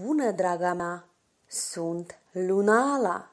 Bună, draga mea! Sunt Lunala!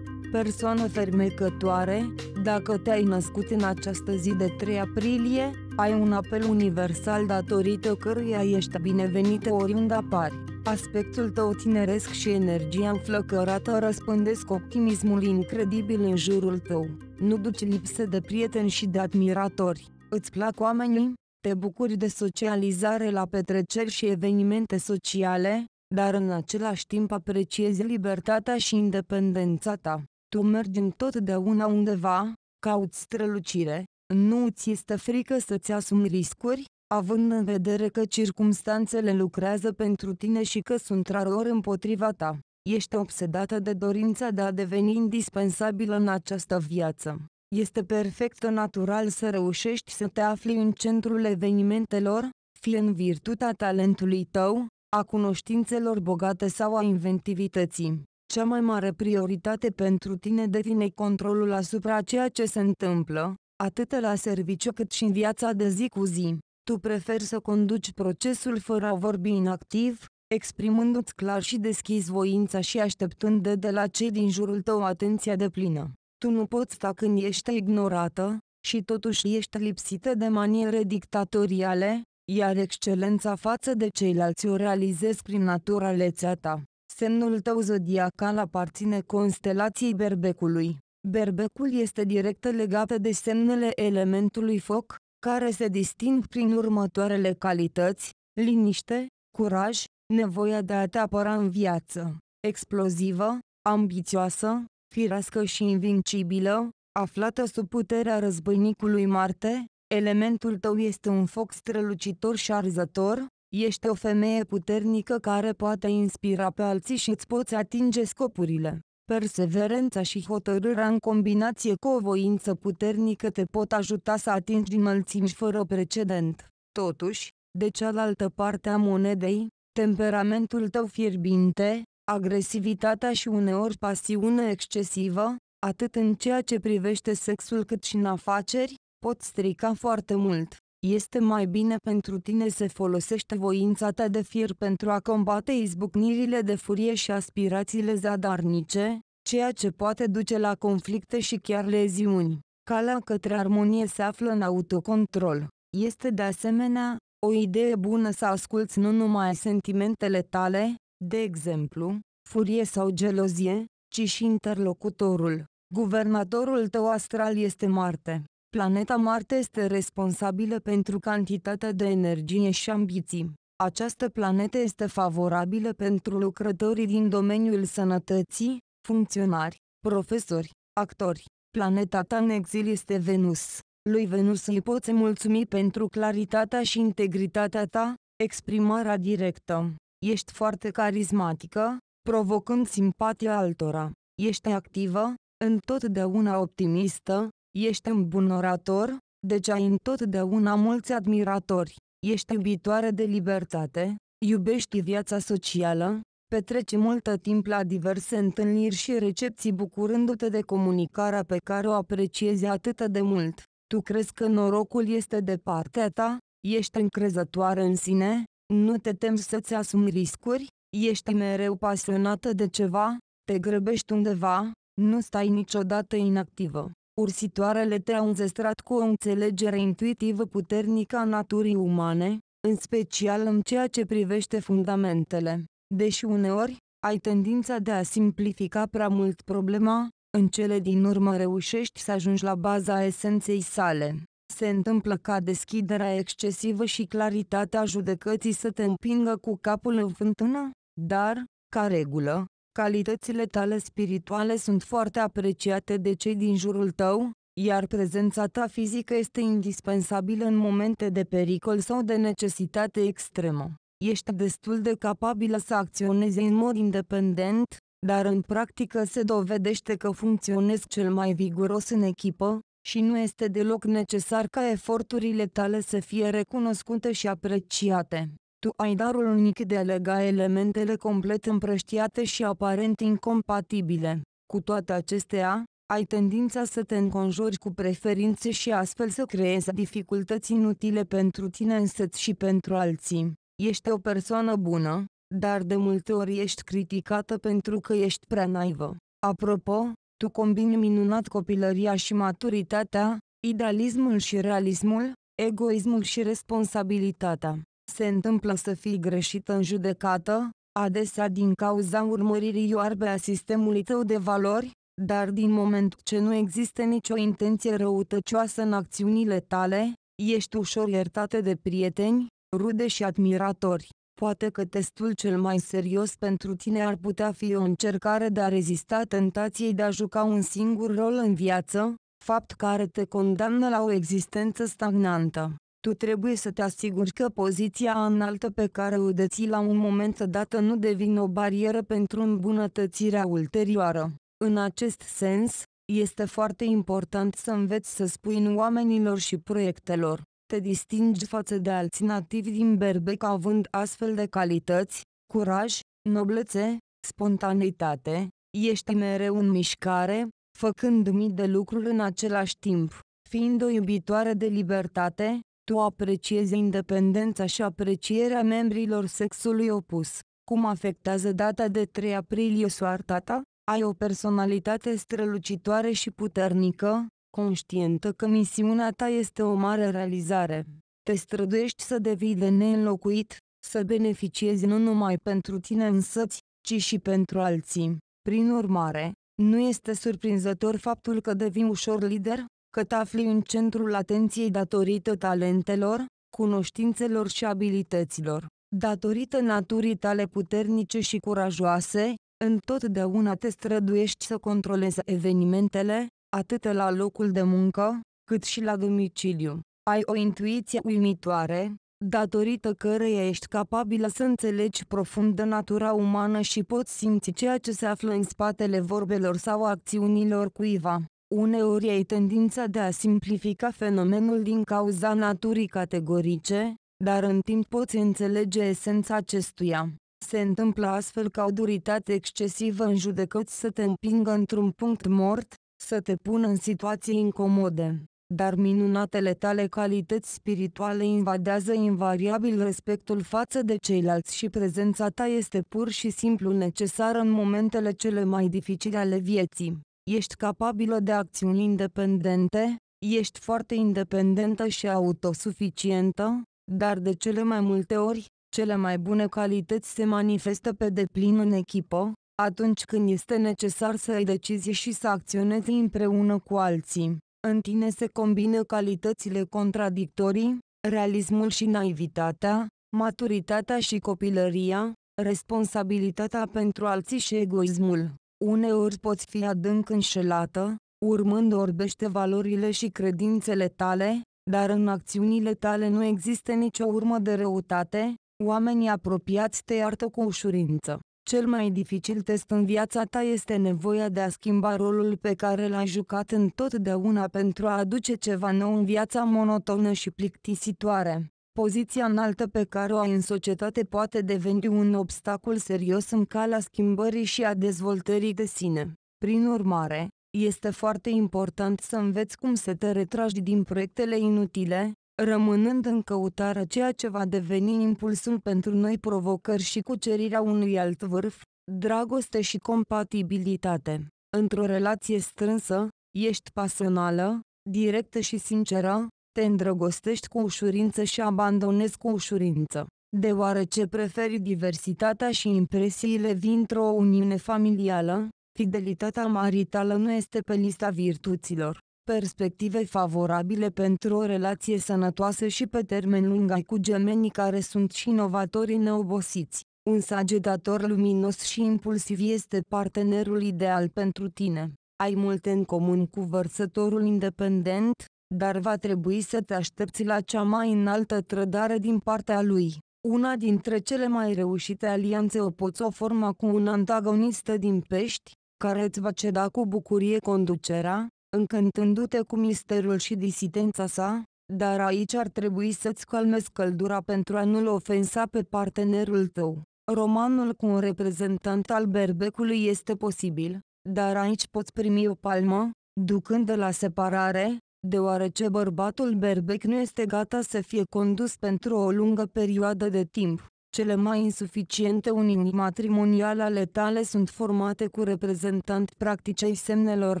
Persoană fermecătoare, dacă te-ai născut în această zi de 3 aprilie, ai un apel universal datorită căruia ești binevenită oriunde apari. Aspectul tău tineresc și energia înflăcărată răspândesc optimismul incredibil în jurul tău. Nu duci lipsă de prieteni și de admiratori. Îți plac oamenii? Te bucuri de socializare la petreceri și evenimente sociale, dar în același timp apreciezi libertatea și independența ta. Tu mergi întotdeauna undeva, cauți strălucire, nu ți este frică să-ți asumi riscuri, având în vedere că circumstanțele lucrează pentru tine și că sunt rarori împotriva ta. Ești obsedată de dorința de a deveni indispensabilă în această viață. Este perfect natural să reușești să te afli în centrul evenimentelor, fie în virtutea talentului tău, a cunoștințelor bogate sau a inventivității. Cea mai mare prioritate pentru tine devine controlul asupra ceea ce se întâmplă, atât la serviciu cât și în viața de zi cu zi. Tu preferi să conduci procesul fără a vorbi inactiv, exprimându-ți clar și deschis voința și așteptând de, de la cei din jurul tău atenția de plină. Tu nu poți sta când ești ignorată, și totuși ești lipsită de maniere dictatoriale, iar excelența față de ceilalți o realizezi prin naturalețea ta. Semnul tău zodiacal aparține constelației berbecului. Berbecul este direct legat de semnele elementului foc, care se disting prin următoarele calități, liniște, curaj, nevoia de a te apăra în viață, explozivă, ambițioasă, firească și invincibilă, aflată sub puterea războinicului Marte, elementul tău este un foc strălucitor și arzător, ești o femeie puternică care poate inspira pe alții și îți poți atinge scopurile. Perseverența și hotărârea în combinație cu o voință puternică te pot ajuta să atingi înălțimi fără precedent. Totuși, de cealaltă parte a monedei, temperamentul tău fierbinte, agresivitatea și uneori pasiune excesivă, atât în ceea ce privește sexul cât și în afaceri, pot strica foarte mult. Este mai bine pentru tine să folosești voința ta de fier pentru a combate izbucnirile de furie și aspirațiile zadarnice, ceea ce poate duce la conflicte și chiar leziuni. Calea către armonie se află în autocontrol. Este de asemenea, o idee bună să asculți nu numai sentimentele tale, de exemplu, furie sau gelozie, ci și interlocutorul. Guvernatorul tău astral este Marte. Planeta Marte este responsabilă pentru cantitatea de energie și ambiții. Această planetă este favorabilă pentru lucrătorii din domeniul sănătății, funcționari, profesori, actori. Planeta ta în exil este Venus. Lui Venus îi poți mulțumi pentru claritatea și integritatea ta, exprimarea directă. Ești foarte carismatică, provocând simpatia altora. Ești activă, întotdeauna optimistă, ești un bun orator, deci ai întotdeauna mulți admiratori. Ești iubitoare de libertate, iubești viața socială, petreci multă timp la diverse întâlniri și recepții bucurându-te de comunicarea pe care o apreciezi atât de mult. Tu crezi că norocul este de partea ta, ești încrezătoare în sine, nu te temi să-ți asumi riscuri, ești mereu pasionată de ceva, te grăbești undeva, nu stai niciodată inactivă. Ursitoarele te-au înzestrat cu o înțelegere intuitivă puternică a naturii umane, în special în ceea ce privește fundamentele. Deși uneori, ai tendința de a simplifica prea mult problema, în cele din urmă reușești să ajungi la baza esenței sale. Se întâmplă ca deschiderea excesivă și claritatea judecății să te împingă cu capul în fântână, dar, ca regulă, calitățile tale spirituale sunt foarte apreciate de cei din jurul tău, iar prezența ta fizică este indispensabilă în momente de pericol sau de necesitate extremă. Ești destul de capabilă să acționezi în mod independent, dar în practică se dovedește că funcționezi cel mai viguros în echipă, și nu este deloc necesar ca eforturile tale să fie recunoscute și apreciate. Tu ai darul unic de a lega elementele complet împrăștiate și aparent incompatibile. Cu toate acestea, ai tendința să te înconjori cu preferințe și astfel să creezi dificultăți inutile pentru tine însăți și pentru alții. Ești o persoană bună, dar de multe ori ești criticată pentru că ești prea naivă. Apropo, tu combini minunat copilăria și maturitatea, idealismul și realismul, egoismul și responsabilitatea. Se întâmplă să fii greșită în judecată, adesea din cauza urmăririi ioarbe a sistemului tău de valori, dar din moment ce nu există nicio intenție răutăcioasă în acțiunile tale, ești ușor iertate de prieteni, rude și admiratori. Poate că testul cel mai serios pentru tine ar putea fi o încercare de a rezista tentației de a juca un singur rol în viață, fapt care te condamnă la o existență stagnantă. Tu trebuie să te asiguri că poziția înaltă pe care o deții la un moment dat nu devine o barieră pentru îmbunătățirea ulterioară. În acest sens, este foarte important să înveți să spui în oamenilor și proiectelor. Te distingi față de alții nativi din Berbec având astfel de calități, curaj, noblețe, spontaneitate, ești mereu în mișcare, făcând mii de lucruri în același timp. Fiind o iubitoare de libertate, tu apreciezi independența și aprecierea membrilor sexului opus. Cum afectează data de 3 aprilie soarta ta? Ai o personalitate strălucitoare și puternică, conștientă că misiunea ta este o mare realizare. Te străduiești să devii de neînlocuit, să beneficiezi nu numai pentru tine însăți, ci și pentru alții. Prin urmare, nu este surprinzător faptul că devii ușor lider, că te afli în centrul atenției datorită talentelor, cunoștințelor și abilităților. Datorită naturii tale puternice și curajoase, întotdeauna te străduiești să controlezi evenimentele, atât la locul de muncă, cât și la domiciliu. Ai o intuiție uimitoare, datorită căreia ești capabilă să înțelegi profund de natura umană și poți simți ceea ce se află în spatele vorbelor sau acțiunilor cuiva. Uneori ai tendința de a simplifica fenomenul din cauza naturii categorice, dar în timp poți înțelege esența acestuia. Se întâmplă astfel ca o duritate excesivă în judecăți să te împingă într-un punct mort, să te pună în situații incomode. Dar minunatele tale calități spirituale invadează invariabil respectul față de ceilalți și prezența ta este pur și simplu necesară în momentele cele mai dificile ale vieții. Ești capabilă de acțiuni independente, ești foarte independentă și autosuficientă, dar de cele mai multe ori, cele mai bune calități se manifestă pe deplin în echipă, atunci când este necesar să ai decizie și să acționezi împreună cu alții. În tine se combină calitățile contradictorii, realismul și naivitatea, maturitatea și copilăria, responsabilitatea pentru alții și egoismul. Uneori poți fi adânc înșelată, urmând orbește valorile și credințele tale, dar în acțiunile tale nu există nicio urmă de răutate, oamenii apropiați te iartă cu ușurință. Cel mai dificil test în viața ta este nevoia de a schimba rolul pe care l-ai jucat întotdeauna pentru a aduce ceva nou în viața monotonă și plictisitoare. Poziția înaltă pe care o ai în societate poate deveni un obstacol serios în calea schimbării și a dezvoltării de sine. Prin urmare, este foarte important să înveți cum să te retragi din proiectele inutile, rămânând în căutarea ceea ce va deveni impulsul pentru noi provocări și cucerirea unui alt vârf, dragoste și compatibilitate. Într-o relație strânsă, ești pasională, directă și sinceră, te îndrăgostești cu ușurință și abandonezi cu ușurință. Deoarece preferi diversitatea și impresiile dintr-o uniune familială, fidelitatea maritală nu este pe lista virtuților. Perspective favorabile pentru o relație sănătoasă și pe termen lung ai cu gemenii care sunt și inovatori neobosiți. Un sagedator luminos și impulsiv este partenerul ideal pentru tine. Ai multe în comun cu vărsătorul independent, dar va trebui să te aștepți la cea mai înaltă trădare din partea lui. Una dintre cele mai reușite alianțe o poți o forma cu un antagonistă din pești, care îți va ceda cu bucurie conducerea, încântându-te cu misterul și disidența sa, dar aici ar trebui să-ți calmezi căldura pentru a nu-l ofensa pe partenerul tău. Romanul cu un reprezentant al berbecului este posibil, dar aici poți primi o palmă, ducând de la separare, deoarece bărbatul berbec nu este gata să fie condus pentru o lungă perioadă de timp. Cele mai insuficiente unii matrimoniale ale tale sunt formate cu reprezentanți practice ai semnelor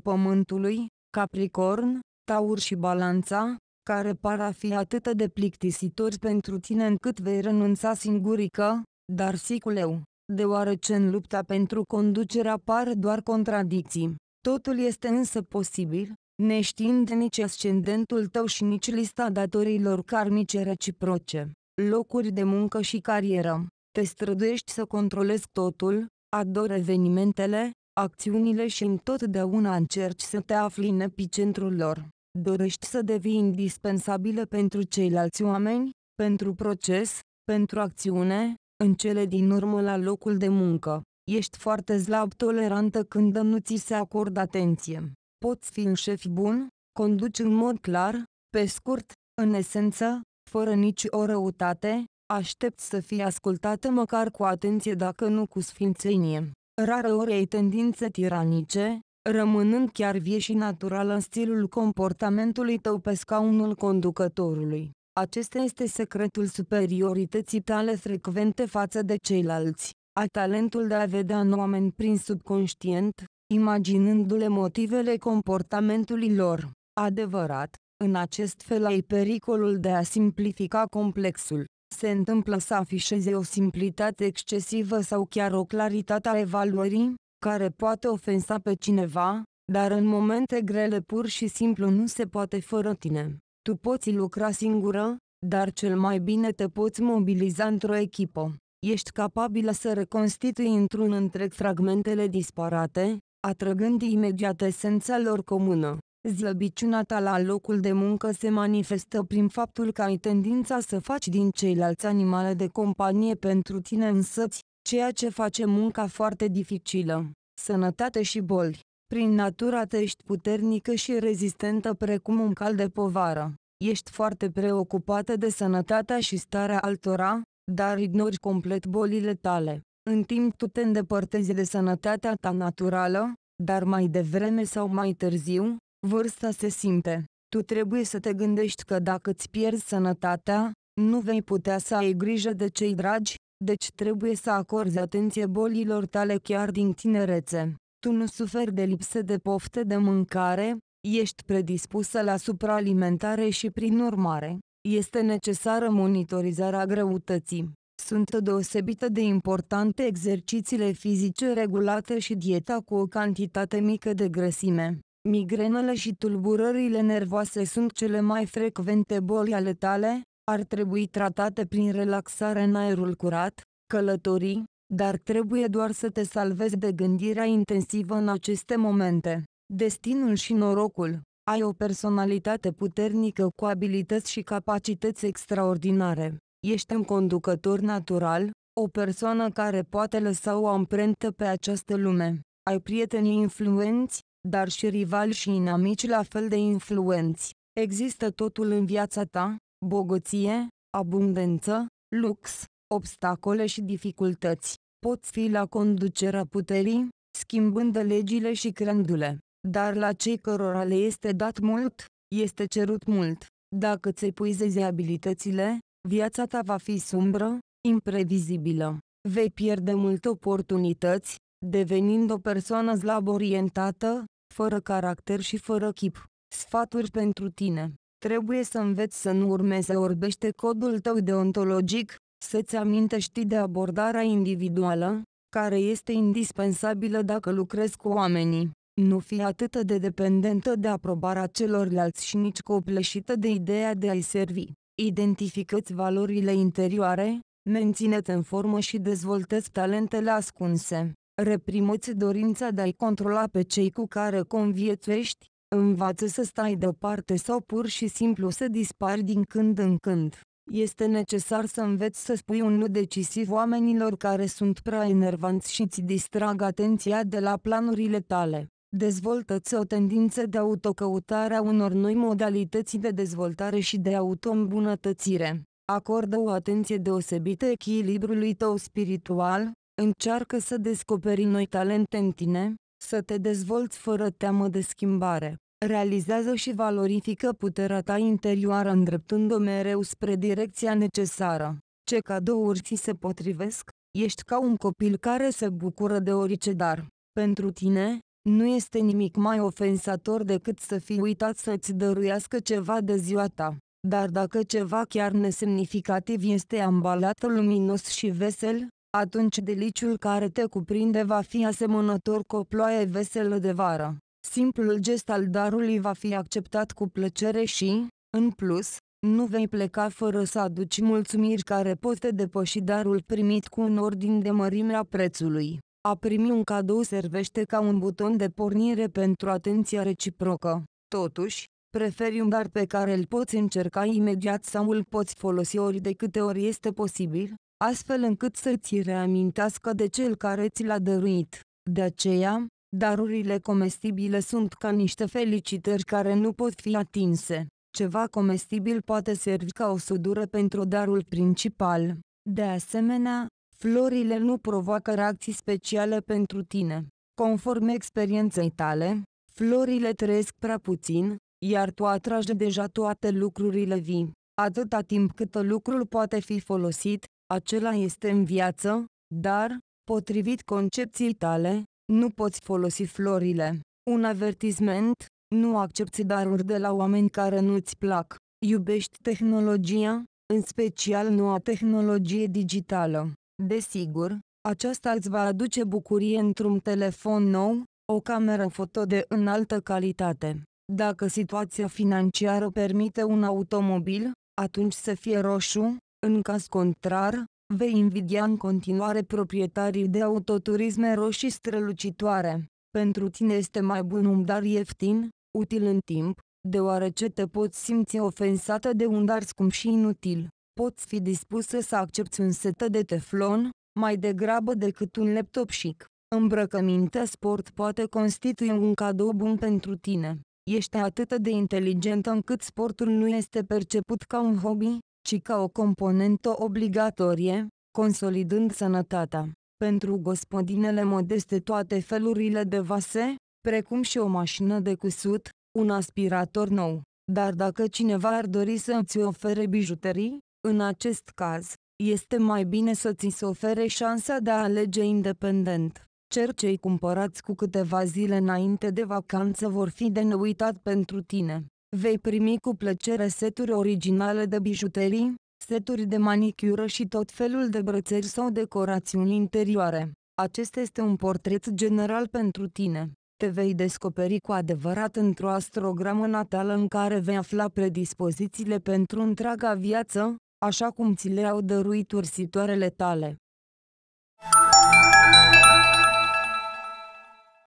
pământului, Capricorn, Taur și Balanța, care par a fi atât de plictisitori pentru tine încât vei renunța singurică, dar siculeu, deoarece în lupta pentru conducere apar doar contradicții. Totul este însă posibil, neștiind nici ascendentul tău și nici lista datoriilor karmice reciproce, locuri de muncă și carieră. Te străduiești să controlezi totul, ador evenimentele, acțiunile și întotdeauna încerci să te afli în epicentrul lor. Dorești să devii indispensabilă pentru ceilalți oameni, pentru proces, pentru acțiune, în cele din urmă la locul de muncă. Ești foarte slab tolerantă când nu ți se acordă atenție. Poți fi un șef bun, conduci în mod clar, pe scurt, în esență, fără nici o răutate, aștept să fii ascultată măcar cu atenție dacă nu cu sfințenie. Rare ori ai tendințe tiranice, rămânând chiar vie și naturală în stilul comportamentului tău pe scaunul conducătorului. Acesta este secretul superiorității tale frecvente față de ceilalți. Ai talentul de a vedea în oameni prin subconștient, imaginându-le motivele comportamentului lor. Adevărat, în acest fel ai pericolul de a simplifica complexul. Se întâmplă să afișeze o simplitate excesivă sau chiar o claritate a evaluării, care poate ofensa pe cineva, dar în momente grele pur și simplu nu se poate fără tine. Tu poți lucra singură, dar cel mai bine te poți mobiliza într-o echipă. Ești capabilă să reconstitui într-un întreg fragmentele disparate, atrăgând imediat esența lor comună. Zlăbiciunea ta la locul de muncă se manifestă prin faptul că ai tendința să faci din ceilalți animale de companie pentru tine însăți, ceea ce face munca foarte dificilă. Sănătate și boli. Prin natura ta ești puternică și rezistentă precum un cal de povară. Ești foarte preocupată de sănătatea și starea altora, dar ignori complet bolile tale. În timp tu te îndepărtezi de sănătatea ta naturală, dar mai devreme sau mai târziu, vârsta se simte. Tu trebuie să te gândești că dacă îți pierzi sănătatea, nu vei putea să ai grijă de cei dragi, deci trebuie să acorzi atenție bolilor tale chiar din tinerețe. Tu nu suferi de lipsă de pofte de mâncare, ești predispusă la supraalimentare și prin urmare, este necesară monitorizarea greutății. Sunt deosebită de importante exercițiile fizice regulate și dieta cu o cantitate mică de grăsime. Migrenele și tulburările nervoase sunt cele mai frecvente boli ale tale, ar trebui tratate prin relaxare în aerul curat, călătorii, dar trebuie doar să te salvezi de gândirea intensivă în aceste momente. Destinul și norocul. Ai o personalitate puternică cu abilități și capacități extraordinare. Ești un conducător natural, o persoană care poate lăsa o amprentă pe această lume. Ai prieteni influenți, dar și rivali și inamici la fel de influenți. Există totul în viața ta, bogăție, abundență, lux, obstacole și dificultăți. Poți fi la conducerea puterii, schimbând legile și creându-le. Dar la cei cărora le este dat mult, este cerut mult. Dacă ți epuizezi abilitățile, viața ta va fi sumbră, imprevizibilă. Vei pierde multe oportunități, devenind o persoană slab orientată, fără caracter și fără chip. Sfaturi pentru tine. Trebuie să înveți să nu urmezi orbește codul tău deontologic, să-ți amintești de abordarea individuală, care este indispensabilă dacă lucrezi cu oamenii. Nu fi atât de dependentă de aprobarea celorlalți și nici copleșită de ideea de a-i servi. Identifică-ți valorile interioare, menține-te în formă și dezvoltă-ți talentele ascunse. Reprimă-ți dorința de a-i controla pe cei cu care conviețuiești, învață să stai deoparte sau pur și simplu să dispari din când în când. Este necesar să înveți să spui un nu decisiv oamenilor care sunt prea enervanți și ți distrag atenția de la planurile tale. Dezvoltă-ți o tendință de autocăutare a unor noi modalități de dezvoltare și de auto-îmbunătățire. Acordă o atenție deosebită echilibrului tău spiritual, încearcă să descoperi noi talente în tine, să te dezvolți fără teamă de schimbare. Realizează și valorifică puterea ta interioară îndreptând-o mereu spre direcția necesară. Ce cadouri ți se potrivesc? Ești ca un copil care se bucură de orice dar. Pentru tine, nu este nimic mai ofensator decât să fii uitat să-ți dăruiască ceva de ziua ta. Dar dacă ceva chiar nesemnificativ este ambalat luminos și vesel, atunci deliciul care te cuprinde va fi asemănător cu o ploaie veselă de vară. Simplul gest al darului va fi acceptat cu plăcere și, în plus, nu vei pleca fără să aduci mulțumiri care pot depăși darul primit cu un ordin de mărime a prețului. A primi un cadou servește ca un buton de pornire pentru atenția reciprocă. Totuși, preferi un dar pe care îl poți încerca imediat sau îl poți folosi ori de câte ori este posibil, astfel încât să ți reamintească de cel care ți l-a dăruit. De aceea, darurile comestibile sunt ca niște felicitări care nu pot fi atinse. Ceva comestibil poate servi ca o sudură pentru darul principal. De asemenea, florile nu provoacă reacții speciale pentru tine. Conform experienței tale, florile trăiesc prea puțin, iar tu atragi deja toate lucrurile vii. Atâta timp cât lucrul poate fi folosit, acela este în viață, dar, potrivit concepției tale, nu poți folosi florile. Un avertisment, nu accepti daruri de la oameni care nu-ți plac. Iubești tehnologia, în special noua tehnologie digitală. Desigur, aceasta îți va aduce bucurie într-un telefon nou, o cameră foto de înaltă calitate. Dacă situația financiară permite un automobil, atunci să fie roșu, în caz contrar, vei invidia în continuare proprietarii de autoturisme roșii strălucitoare. Pentru tine este mai bun un dar ieftin, util în timp, deoarece te poți simți ofensată de un dar scump și inutil. Poți fi dispusă să accepti un setă de teflon, mai degrabă decât un laptop chic. Îmbrăcămintea sport poate constitui un cadou bun pentru tine. Ești atât de inteligentă încât sportul nu este perceput ca un hobby, ci ca o componentă obligatorie, consolidând sănătatea. Pentru gospodinele modeste toate felurile de vase, precum și o mașină de cusut, un aspirator nou. Dar dacă cineva ar dori să îți ofere bijuterii, în acest caz, este mai bine să ți se ofere șansa de a alege independent. Cer cei cumpărați cu câteva zile înainte de vacanță vor fi de neuitat pentru tine. Vei primi cu plăcere seturi originale de bijuterii, seturi de manicură și tot felul de brățări sau decorațiuni interioare. Acesta este un portret general pentru tine. Te vei descoperi cu adevărat într-o astrogramă natală în care vei afla predispozițiile pentru întreaga viață, așa cum ți le-au dăruit ursitoarele tale.